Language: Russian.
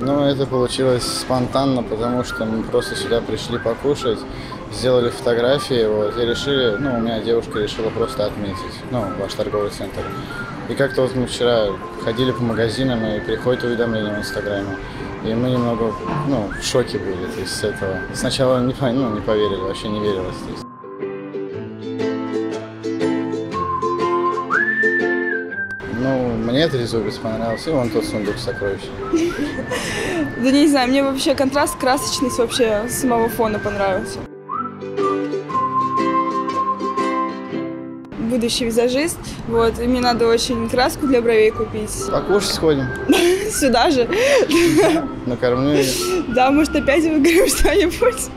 Ну, это получилось спонтанно, потому что мы просто сюда пришли покушать, сделали фотографии, вот, и решили, ну, у меня девушка решила просто отметить, ну, ваш торговый центр. И как-то вот мы вчера ходили по магазинам, и приходит уведомление в Инстаграме. И мы немного, ну, в шоке были, то есть с этого. Сначала не, ну, не поверили, вообще не верилось. То есть. Ну, мне трезубец понравился, и вон тот сундук с сокровищами. Да не знаю, мне вообще контраст, красочность вообще самого фона понравился. Будущий визажист, вот, и мне надо очень краску для бровей купить. Покушать сходим, Сюда же. накормлю. Да, может опять выиграем что-нибудь.